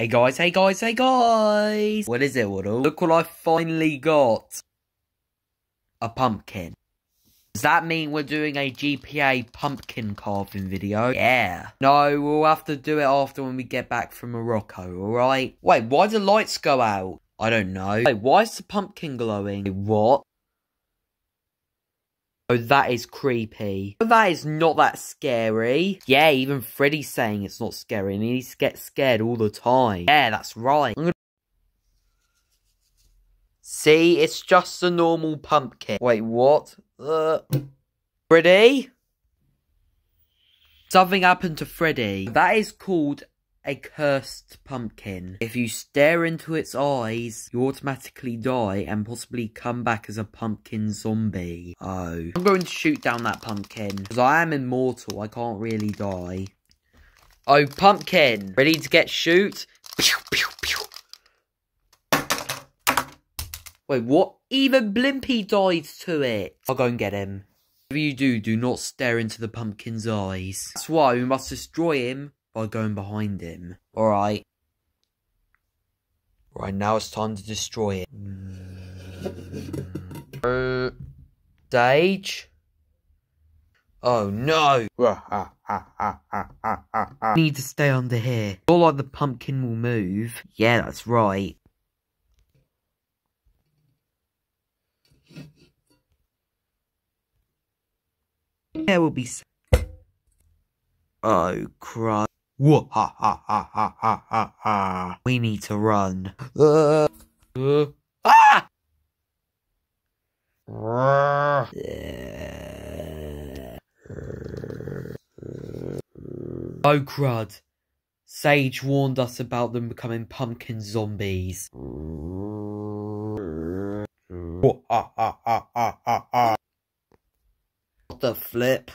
Hey guys, hey guys, hey guys! What is it, Waddle? Look what I finally got! A pumpkin. Does that mean we're doing a GPA pumpkin carving video? Yeah. No, we'll have to do it after when we get back from Morocco, alright? Wait, why do the lights go out? I don't know. Wait, why is the pumpkin glowing? Wait, what? Oh, that is creepy. Oh, that is not that scary. Yeah, even Freddy's saying it's not scary and he gets scared all the time. Yeah, that's right. See, it's just a normal pumpkin. Wait, what? Uh, Freddy? Something happened to Freddy. That is called a cursed pumpkin. If you stare into its eyes, you automatically die and possibly come back as a pumpkin zombie. Oh. I'm going to shoot down that pumpkin. Because I am immortal, I can't really die. Oh, pumpkin! Ready to get shoot? Pew, pew, pew. Wait, what? Even Blimpy died to it. I'll go and get him. If you do, do not stare into the pumpkin's eyes. That's why we must destroy him by going behind him. Alright. Right, now it's time to destroy it. Uh, stage? Oh no! Need to stay under here. All like the pumpkin will move. Yeah, that's right. There will be. Oh, crud. Whoa, ha, ha, ha, ha, ha, ha, ha. We need to run. Uh, uh, ah! Oh, crud. Sage warned us about them becoming pumpkin zombies. What the flip?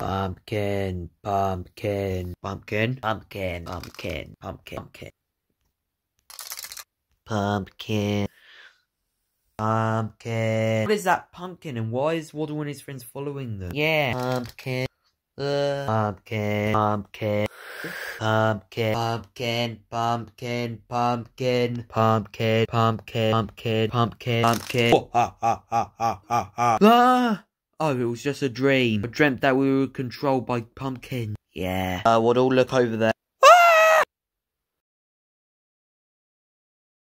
Pumpkin, pumpkin, pumpkin, pumpkin, pumpkin, pumpkin, pumpkin, pumpkin. Pumpkin. What is that pumpkin and why is Waddle and his friends following them? Yeah, pumpkin, uh, pumpkin, pumpkin. Pumpkin, pumpkin, pumpkin, pumpkin, pumpkin, pumpkin, pumpkin, pumpkin, pumpkin. Ha ha ha ha ha ha. Ah! Oh, it was just a dream. I dreamt that we were controlled by pumpkin. Yeah. Uh, all look over there.